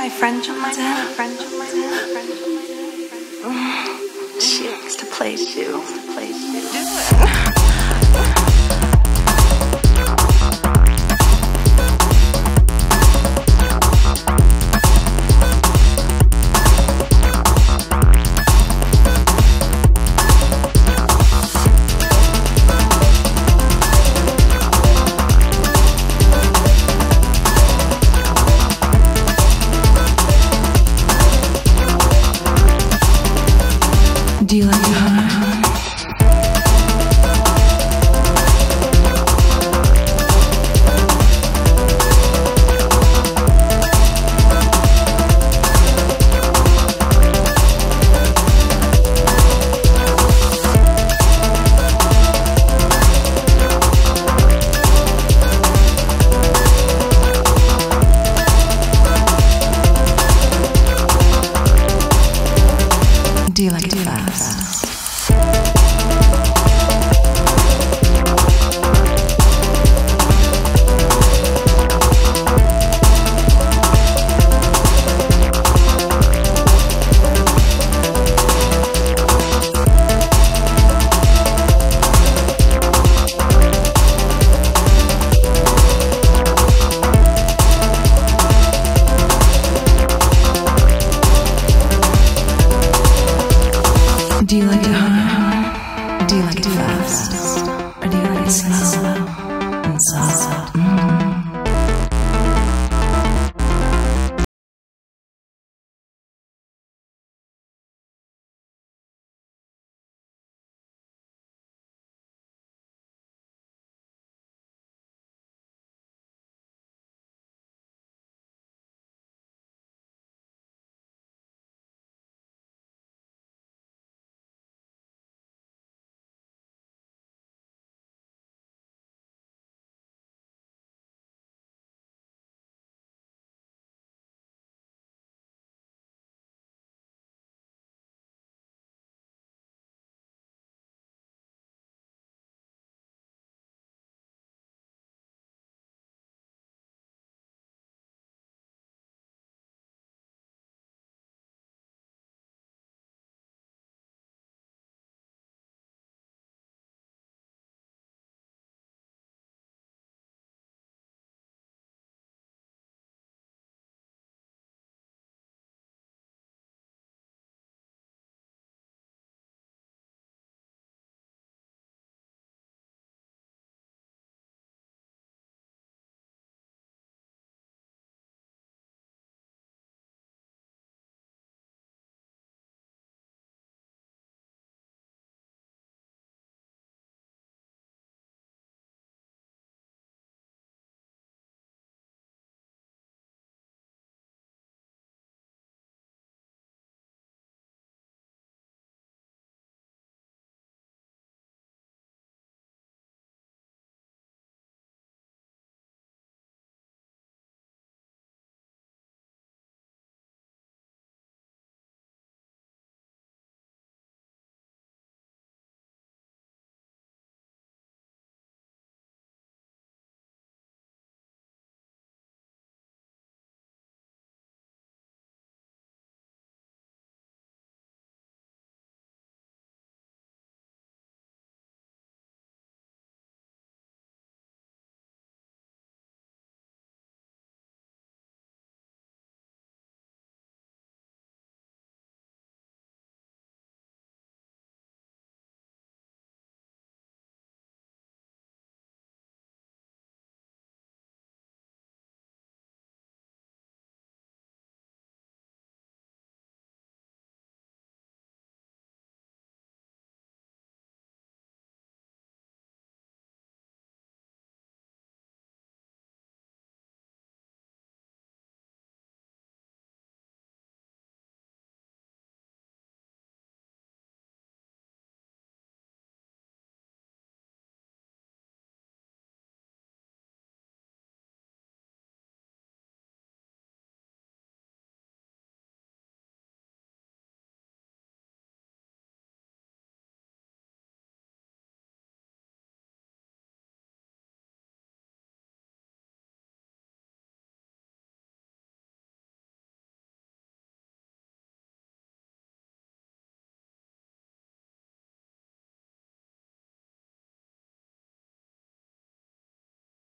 my friend. My friend Joanna. She likes to play too. To play too. It. Steal your heart. Stop. Stop. Stop.